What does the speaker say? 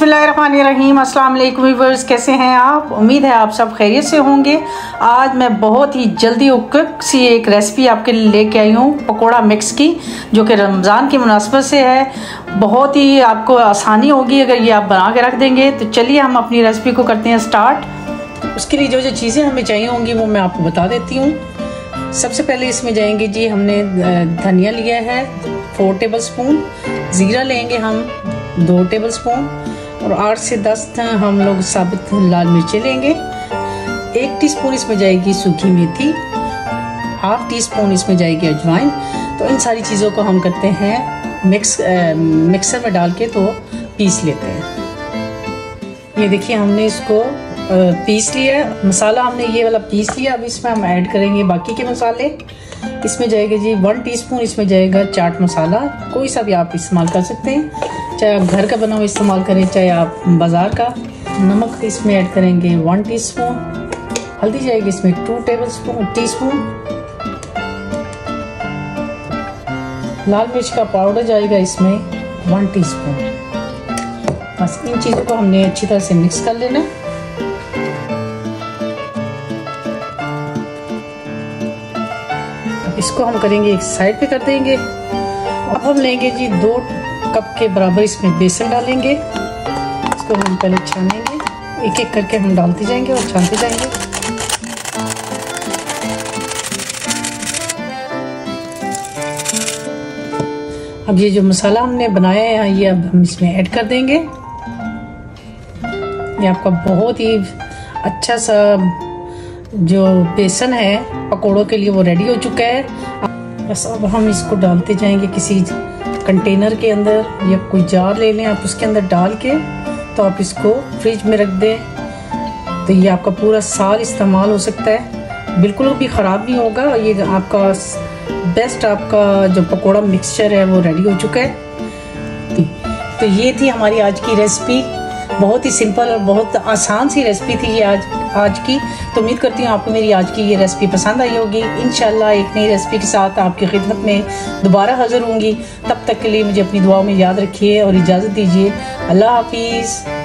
बिस्मिल्लाहिर्रहमानिर्रहीम। अस्सलाम वालेकुम व्यूअर्स कैसे हैं आप? उम्मीद है आप सब खैरियत से होंगे। आज मैं बहुत ही जल्दी क्विक सी एक रेसिपी आपके लिए लेके आई हूँ, पकोड़ा मिक्स की, जो कि रमज़ान की मुनासबत से है। बहुत ही आपको आसानी होगी अगर ये आप बना के रख देंगे। तो चलिए हम अपनी रेसिपी को करते हैं स्टार्ट। उसके लिए जो जो चीज़ें हमें चाहिए होंगी, वो मैं आपको बता देती हूँ। सबसे पहले इसमें जाएँगे जी, हमने धनिया लिया है फोर टेबल स्पून ज़ीरा लेंगे हम, दो टेबल स्पून और आठ से दस हम लोग साबित लाल मिर्चें लेंगे। एक टीस्पून इसमें जाएगी सूखी मेथी हाफ़ टी स्पून इसमें जाएगी अजवाइन। तो इन सारी चीज़ों को हम करते हैं मिक्स मिक्सर में डाल के तो पीस लेते हैं। ये देखिए हमने इसको पीस लिया मसाला हमने ये वाला पीस लिया। अब इसमें हम ऐड करेंगे बाकी के मसाले। इसमें जाएगा जी वन टीस्पून इसमें जाएगा चाट मसाला। कोई सा भी आप इस्तेमाल कर सकते हैं। चाहे आप घर का बना हुआ इस्तेमाल करें, चाहे आप बाज़ार का। नमक इसमें ऐड करेंगे वन टीस्पून हल्दी जाएगी इसमें two tablespoon teaspoon लाल मिर्च का पाउडर जाएगा इसमें वन टीस्पून बस इन चीज़ों को हमने अच्छी तरह से मिक्स कर लेना इसको हम करेंगे एक साइड पे कर देंगे। अब हम लेंगे जी दो कप के बराबर इसमें बेसन डालेंगे। इसको हम पहले छानेंगे। एक एक करके हम डालते जाएँगे और छानते जाएँगे। अब ये जो मसाला हमने बनाया है, ये अब हम इसमें ऐड कर देंगे। ये आपका बहुत ही अच्छा सा जो बेसन है, पकोड़ों के लिए वो रेडी हो चुका है। बस अब हम इसको डालते जाएँगे किसी कंटेनर के अंदर या कोई जार ले लें आप उसके अंदर डाल के। तो आप इसको फ्रिज में रख दें। तो ये आपका पूरा साल इस्तेमाल हो सकता है। बिल्कुल भी ख़राब नहीं होगा। ये आपका बेस्ट आपका जो पकोड़ा मिक्सचर है वो रेडी हो चुका है। तो ये थी हमारी आज की रेसिपी बहुत ही सिंपल और बहुत आसान सी रेसिपी थी ये आज आज की। तो उम्मीद करती हूँ आपको मेरी आज की ये रेसिपी पसंद आई होगी। इन एक नई रेसिपी के साथ आपकी खिदमत में दोबारा हाजिर होंगी। तब तक के लिए मुझे अपनी दुआ में याद रखिए और इजाज़त दीजिए। अल्लाह हाफिज़।